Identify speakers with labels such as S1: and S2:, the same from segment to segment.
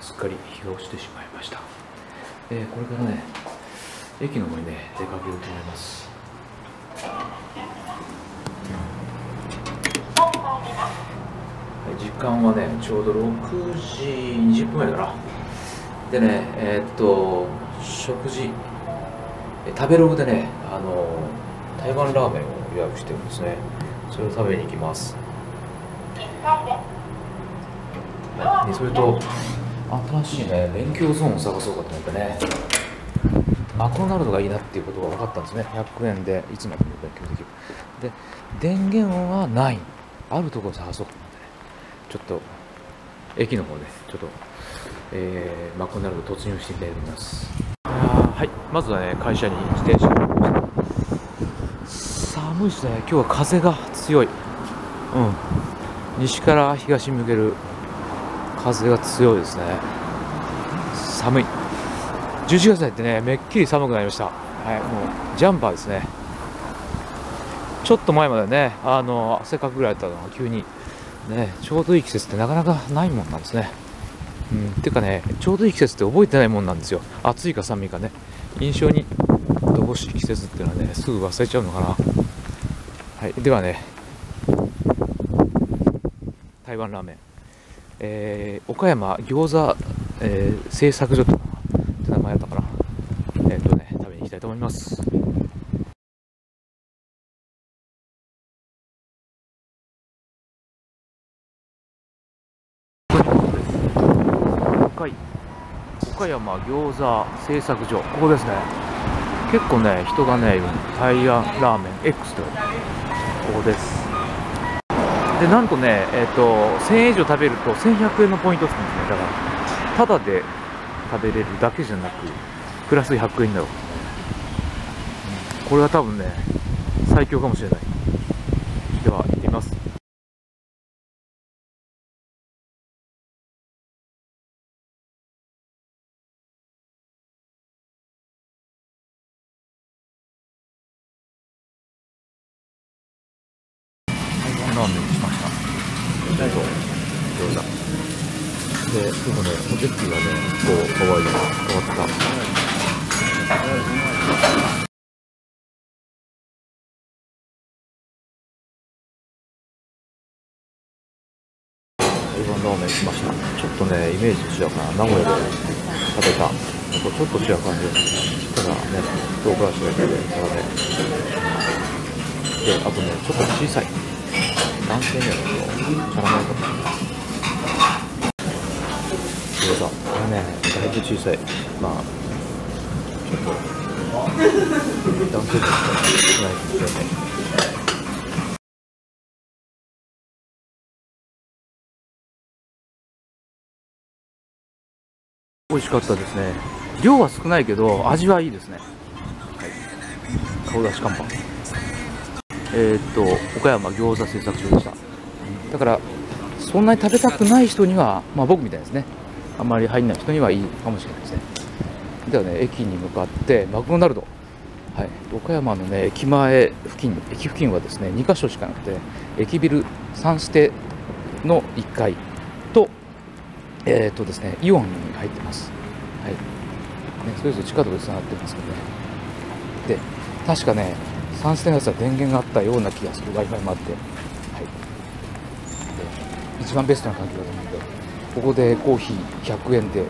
S1: すっかり日が落ちてしまいました、えーこれからね駅の方にね出かけようと思います。はい時間はねちょうど6時20分ぐらいかなでねえーっと食事食べログでねあの台湾ラーメンを予約してるんですね。それを食べに行きます。それと新しいね勉強ゾーンを探そうかと思ってね。マクドナルドがいいなっていうことが分かったんですね。100円でいつまでも勉強できる。で電源はない。あるところを探そうかと思ってね。ちょっと駅の方でちょっと、えーマクドナルド突入してみたいと思います。はい。まずはね会社に自転車を寒いですね。今日は風が強い。うん。西から東に向ける風が強いですね。寒い。11月に入ってねめっきり寒くなりました。はいもうジャンパーですね。ちょっと前までねあの汗かくぐらいだったのが急にねちょうどいい季節ってなかなかないもんなんですね。うんてかねちょうどいい季節って覚えてないもんなんですよ。暑いか寒いかね。印象に乏しい季節っていうのはねすぐ忘れちゃうのかな。はいではね台湾ラーメン。えー岡山餃子、えー製作所って名前だったかなえっ、とね食べに行きたいと思います。岡い岡山餃子製作所。ここですね。結構ね人がねいる台湾ラーメン X とここです。でなんとね、えっと1000円以上食べると1100円のポイントつくんですね。だからただで食べれるだけじゃなくプラス100円になるわけ。ですね、うん。これは多分ね最強かもしれない。では行ってみます。ラーメン来ました。ちょっとねイメージと違うかな。名古屋で食べた。のとちょっと違う感じ。ですただね唐辛子だけでただね。であとねちょっと小さい。男性にはちょっとキャラメルとか。餃子これねだいぶ小さい。まあちょっと。男性には少ない。かもしれ美味しかったですね。量は少ないけど味はいいですね、はい、顔出し看板。えーっと岡山餃子製作所でした。だからそんなに食べたくない人にはまあ僕みたいですね。あんまり入んない人にはいいかもしれないですね。ではね駅に向かってマクドナルド。はい、岡山のね駅前付近駅付近はですね2カ所しかなくて駅ビル3ステの1階。えーっとですねイオンに入ってます。はい。ねそれぞれ地下道でつながってますけどね。で確かね3ステのやつは電源があったような気がする。w i f i もあって、はい、で一番ベストな環境だと思うのでここでコーヒー100円で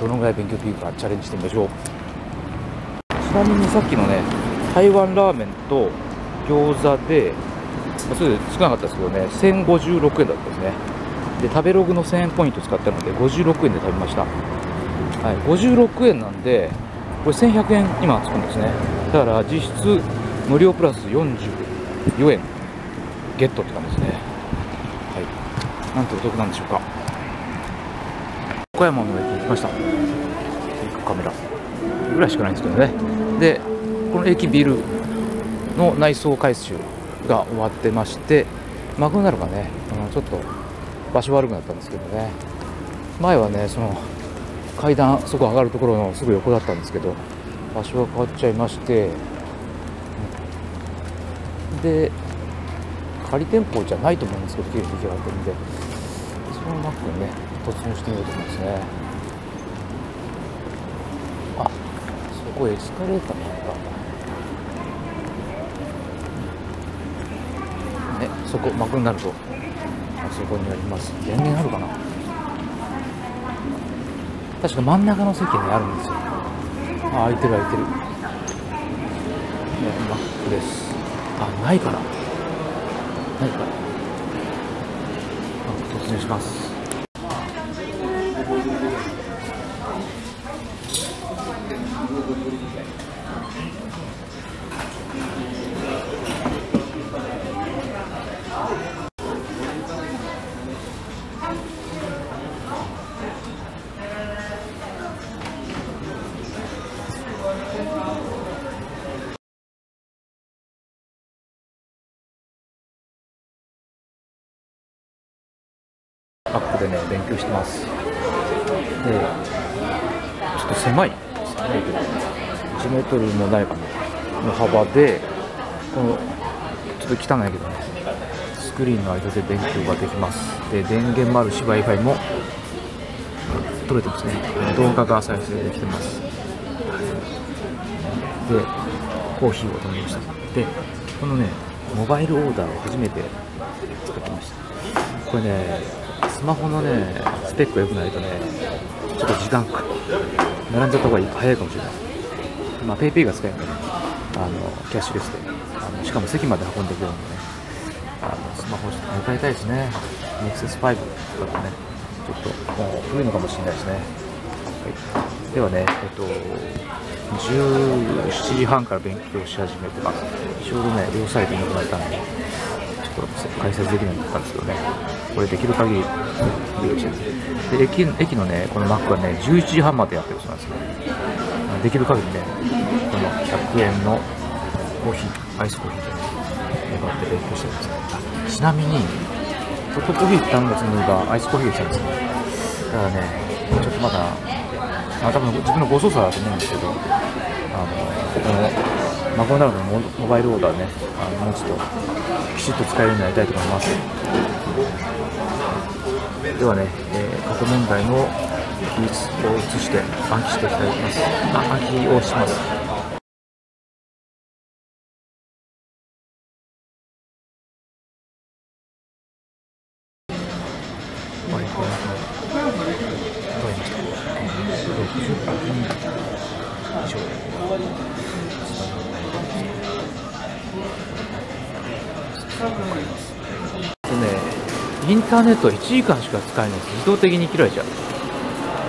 S1: どのぐらい勉強できるかチャレンジしてみましょう。ちなみにさっきのね台湾ラーメンと餃子で、まあ、それで少なかったですけどね1056円だったんですね。で食べログの1000円ポイント使ったので56円で食べました。はい、56円なんでこれ1100円今つくんですね。だから実質無料プラス44円ゲットって感じですね。はい。なんてお得なんでしょうか。岡山の駅に来ました。カメラ。ぐらいしかないんですけどね。でこの駅ビルの内装改修が終わってましてマクドナルドがねあのちょっと場所悪くなったんですけどね。前はねその階段そこ上がるところのすぐ横だったんですけど場所が変わっちゃいまして。で仮店舗じゃないと思うんですけど綺麗に出来上がってるんで。そのマックにね突入してみようと思いますね。あそこエスカレーターなのか。ねそこマクドナルドあそこにあります。電源あるかな？確か真ん中の席にあるんですよ。あ空いてる空いてる。ねマックです。あないかなないかあ突入します。バックでね勉強してます。でちょっと狭い。狭いけど1メートルもないかな。の幅でこのちょっと汚いけどね。スクリーンの間で勉強ができます。で電源もあるし Wi-Fi も取れてますね。動画が再生できてます。でコーヒーを飲みました。でこのねモバイルオーダーを初めて作ってました。これねスマホのねスペックが良くないとねちょっと時間か。並んじゃった方が早いかもしれない。まあ PayPay が使えるんでね。あのキャッシュレスで。あのしかも席まで運んでくれるんでね。あのスマホちょっと買い替えたいですね。Nexus5 とかね。ちょっともう古いのかもしれないですね、はい、ではねえっと17時半から勉強し始めてます。ちょうどね両サイドになくなったんで。解説できないんだったんですけどね。これできる限り利用してるで駅駅のねこのマックはね11時半までやってるそうなんですねできる限りねこの100円のコーヒーアイスコーヒーでね願って勉強してるんですちなみにホットコーヒーって単月のがアイスコーヒーが来たんですねだからねちょっとまだまあ、多分自分のご操作だと思うんですけど、あのこのマクドナルのモモバイルオーダーね、あのもうちょっときちっと使えるようになりたいと思います。ではね、えー過去問題の記述を移して暗記していきたいと思います。あ暗記をします。はい、これわかりました？60分以上。とね、インターネットは1時間しか使えないです。自動的に切られちゃう。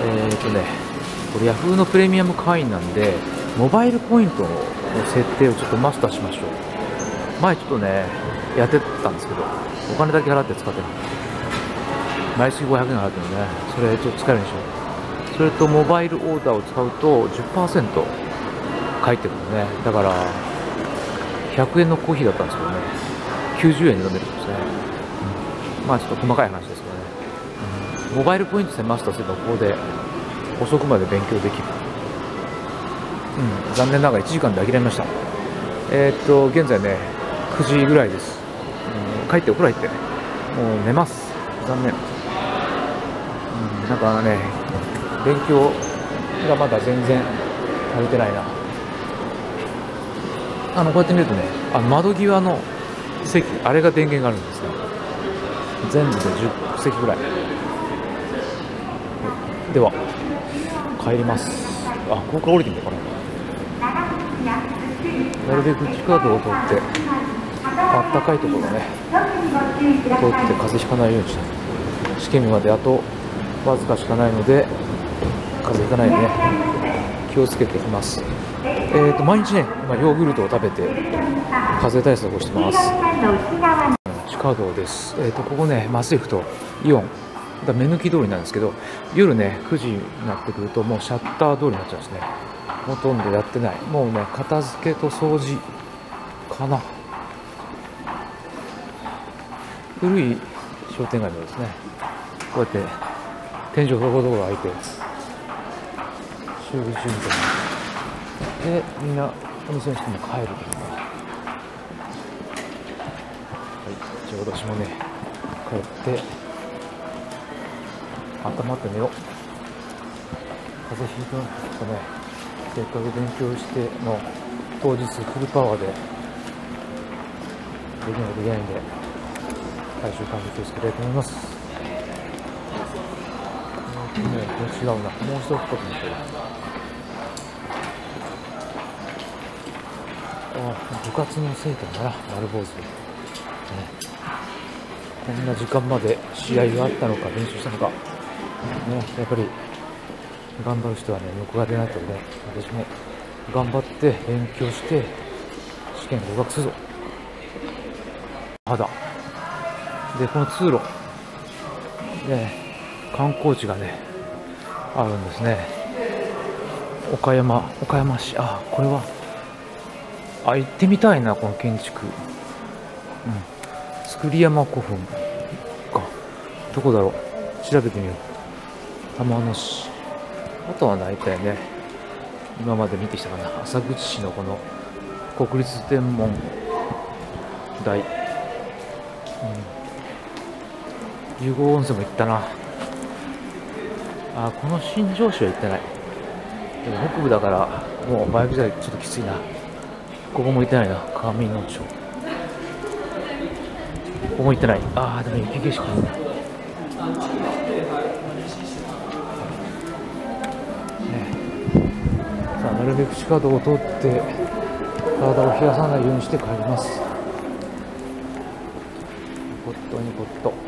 S1: えーとね、これ Yahoo のプレミアム会員なんで、モバイルポイントの設定をちょっとマスターしましょう。前ちょっとね、やってたんですけど、お金だけ払って使ってる。毎月500円払ってるね。それちょっと使えるんでしょう。それとモバイルオーダーを使うと10%返ってくるのね。だから、100円のコーヒーだったんですけどね、90円で飲めるんですね。うんまあちょっと細かい話ですけどね。うんモバイルポイントでマスターすればここで遅くまで勉強できる。うん、残念ながら1時間で諦めました。えーっと、現在ね、9時ぐらいです。うん帰ってお風呂入ってね、もう寝ます。残念。うん、なんかね、勉強がまだ全然足りてないな。あの、こうやって見るとね、あの窓際の席、あれが電源があるんですね。全部で10席ぐらい。では、帰ります。あ、ここから降りてみようかな。なるべく地下道を通って、あったかいところね、通って風邪ひかないようにした試験日まであとわずかしかないので、風邪ひかないようにね、気をつけてきます。えーと、毎日ね、今ヨーグルトを食べて、風邪対策をしてます。地下道です。えーと、ここね、まっすぐ行くと、イオン。だ目抜き通りなんですけど、夜ね、9時になってくると、もうシャッター通りになっちゃうんですね。ほとんどやってない。もうね、片付けと掃除かな。古い商店街のですね、こうやって天井どこどこ開いて、集中みたいな。で、みんなお店の人も帰るというね。はい、じゃあ私もね、帰って、頭って寝よう。風邪ひいてとねせっかく勉強しての当日フルパワーでできないといけないんで最終完結をつけたいと思います。ね、もう違うな。もう一つこと見てる部活の生徒だな。丸坊主、ね、こんな時間まで試合があったのか練習したのか、ね、やっぱり頑張る人はね報われないとね私も頑張って勉強して試験合格するぞ。まだでこの通路。ね観光地がねあるんですね。岡山岡山市。あこれはあ行ってみたいなこの建築。うん。造山古墳かどこだろう。調べてみよう。玉野市。あとは大体ね今まで見てきたかな。浅口市のこの国立天文台、うん、湯郷温泉も行ったな。あこの新庄市は行ってない。でも北部だからもうバイクじゃちょっときついな。ここも行ってないな。上野町ここも行ってない。ああでも雪景色いいね。さあなるべく地下道を通って体を冷やさないようにして帰ります。ポットにポット。